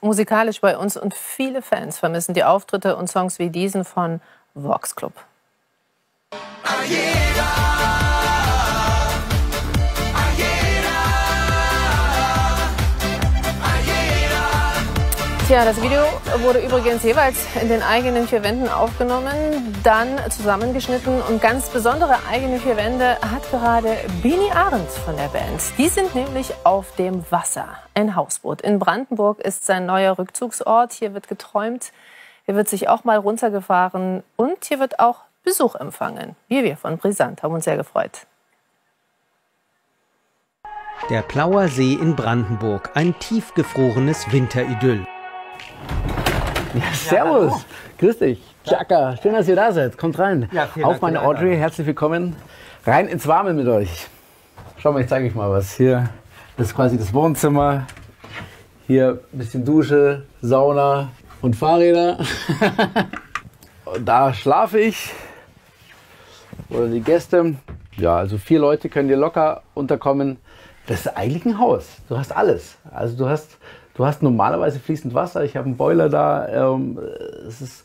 musikalisch bei uns und viele Fans vermissen die Auftritte und Songs wie diesen von Vox Club. Tja, das Video wurde übrigens jeweils in den eigenen vier Wänden aufgenommen, dann zusammengeschnitten und ganz besondere eigene vier Wände hat gerade Bini Ahrens von der Band. Die sind nämlich auf dem Wasser. Ein Hausboot in Brandenburg ist sein neuer Rückzugsort. Hier wird geträumt, hier wird sich auch mal runtergefahren und hier wird auch Besuch empfangen. Wir, wir von Brisant haben uns sehr gefreut. Der Plauer See in Brandenburg, ein tiefgefrorenes Winteridyll. Ja, servus. Ja, Grüß dich. Chaka. Schön, dass ihr da seid. Kommt rein. Ja, Auf meine Audrey. Herzlich willkommen. Rein ins Warme mit euch. Schau mal, ich zeige euch mal was. Hier ist quasi das Wohnzimmer. Hier ein bisschen Dusche, Sauna und Fahrräder. da schlafe ich. Oder die Gäste. Ja, also vier Leute können dir locker unterkommen. Das ist eigentlich ein Haus. Du hast alles. Also du hast Du hast normalerweise fließend Wasser. Ich habe einen Boiler da. Ähm, es ist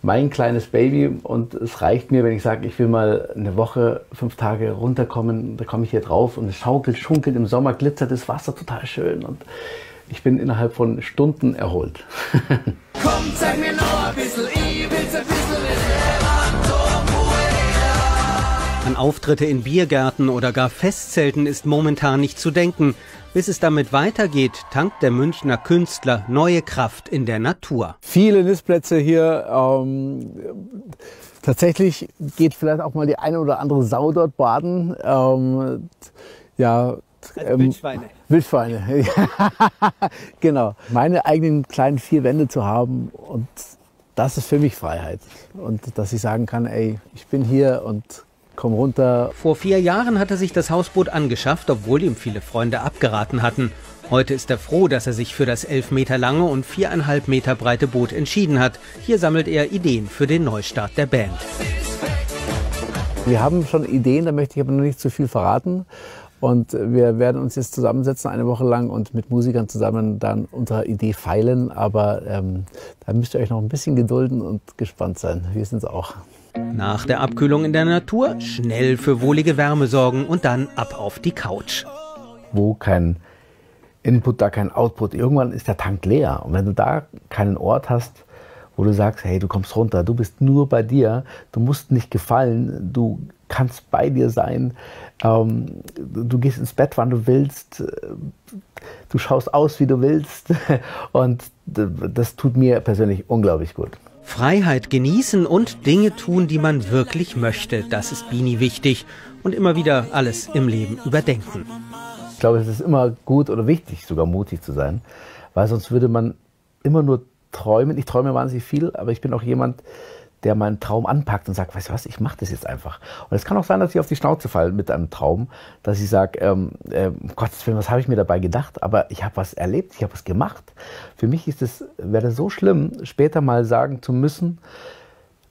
mein kleines Baby und es reicht mir, wenn ich sage, ich will mal eine Woche, fünf Tage runterkommen. Da komme ich hier drauf und es schaukelt, schunkelt im Sommer, glitzert das Wasser total schön und ich bin innerhalb von Stunden erholt. Komm, zeig mir noch ein bisschen, An Auftritte in Biergärten oder gar Festzelten ist momentan nicht zu denken. Bis es damit weitergeht, tankt der Münchner Künstler neue Kraft in der Natur. Viele Nistplätze hier. Ähm, tatsächlich geht vielleicht auch mal die eine oder andere Sau dort baden. Ähm, ja, ähm, Wildschweine. Wildschweine, genau. Meine eigenen kleinen vier Wände zu haben und das ist für mich Freiheit. Und dass ich sagen kann, ey, ich bin hier und komm runter. Vor vier Jahren hat er sich das Hausboot angeschafft, obwohl ihm viele Freunde abgeraten hatten. Heute ist er froh, dass er sich für das elf Meter lange und viereinhalb Meter breite Boot entschieden hat. Hier sammelt er Ideen für den Neustart der Band. Wir haben schon Ideen, da möchte ich aber noch nicht zu viel verraten. Und wir werden uns jetzt zusammensetzen eine Woche lang und mit Musikern zusammen dann unsere Idee feilen. Aber ähm, da müsst ihr euch noch ein bisschen gedulden und gespannt sein. Wir sind es auch. Nach der Abkühlung in der Natur schnell für wohlige Wärme sorgen und dann ab auf die Couch. Wo kein Input, da kein Output. Irgendwann ist der Tank leer. Und wenn du da keinen Ort hast, wo du sagst, hey, du kommst runter, du bist nur bei dir, du musst nicht gefallen, du kannst bei dir sein, ähm, du gehst ins Bett, wann du willst, du schaust aus, wie du willst und das tut mir persönlich unglaublich gut. Freiheit genießen und Dinge tun, die man wirklich möchte. Das ist Bini wichtig. Und immer wieder alles im Leben überdenken. Ich glaube, es ist immer gut oder wichtig, sogar mutig zu sein, weil sonst würde man immer nur träumen. Ich träume wahnsinnig viel, aber ich bin auch jemand, der meinen Traum anpackt und sagt, weißt du was, ich mache das jetzt einfach. Und es kann auch sein, dass ich auf die Schnauze falle mit einem Traum, dass ich sage, ähm, äh, Gottes Willen, was habe ich mir dabei gedacht? Aber ich habe was erlebt, ich habe was gemacht. Für mich ist es, wäre so schlimm, später mal sagen zu müssen,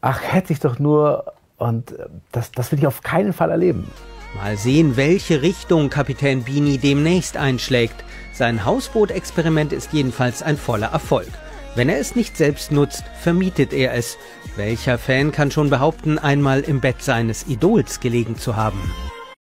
ach, hätte ich doch nur, und äh, das, das will ich auf keinen Fall erleben. Mal sehen, welche Richtung Kapitän Bini demnächst einschlägt. Sein Hausboot-Experiment ist jedenfalls ein voller Erfolg. Wenn er es nicht selbst nutzt, vermietet er es. Welcher Fan kann schon behaupten, einmal im Bett seines Idols gelegen zu haben?